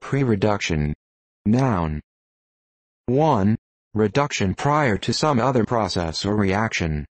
Pre-reduction. Noun. 1. Reduction prior to some other process or reaction.